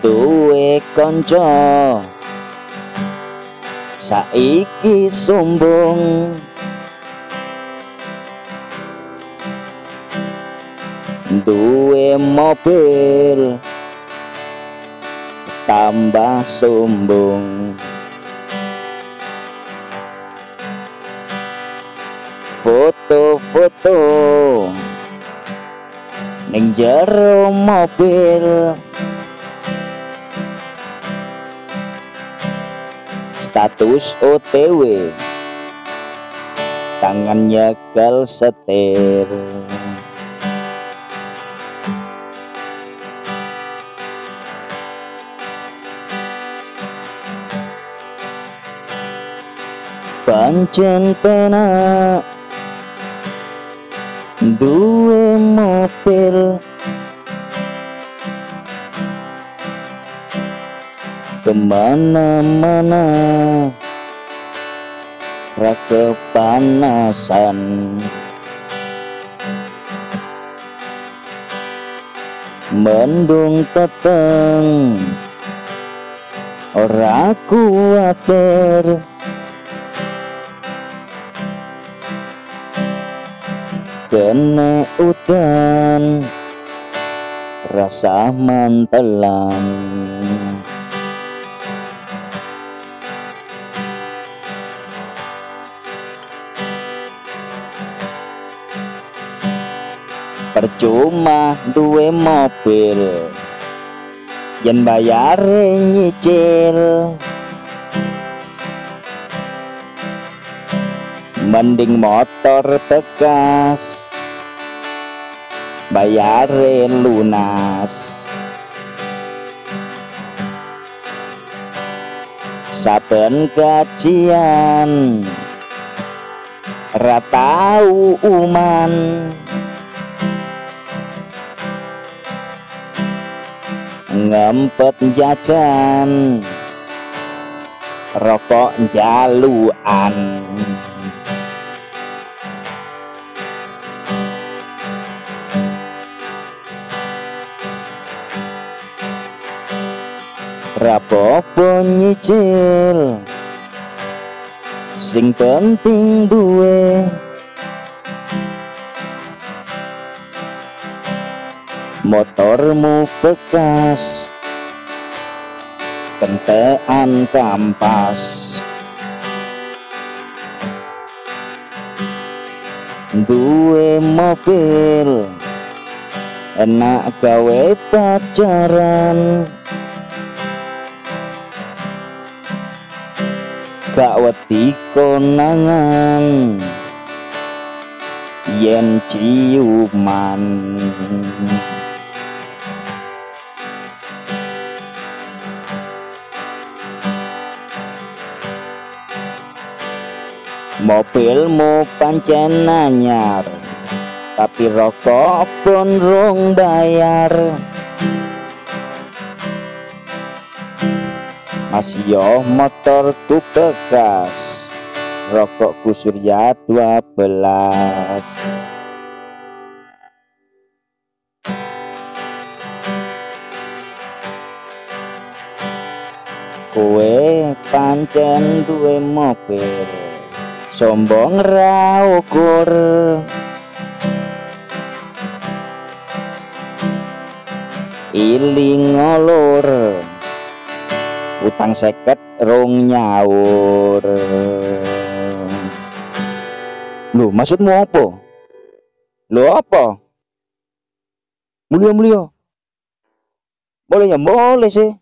duwe kanca. Saiki sombong. Duwe mobil. Tambah sombong. Foto-foto. Ning jero mobil status OTW tangan nyekel setir. Pancen penak duwe mobil ke mana-mana. Raka panasan mendung peteng. Ora kuatir. Kena udan. Rasa mantelan percuma duwe mobil. Yen bayare nyicil. Mending motor bekas. Bayare lunas. Saben gajian. Ratau uman ngempet jajan. Rokok jaluan rapopo nyicil. Sing penting duwe motormu bekas. Kentean kampas. Duwe mobil. Enak gawe pacaran. Gak wedi konangan. Yen ciuman mobilmu pancen anyar tapi rokok pun rong bayar. Masih yo motorku bekas rokokku surya 12 kowe pancen duwe mobil sombong ra ukur iling ngolor utang seket rong nyaur. Lu maksudmu apa? Lu apa? Mulia mulia boleh ya boleh sih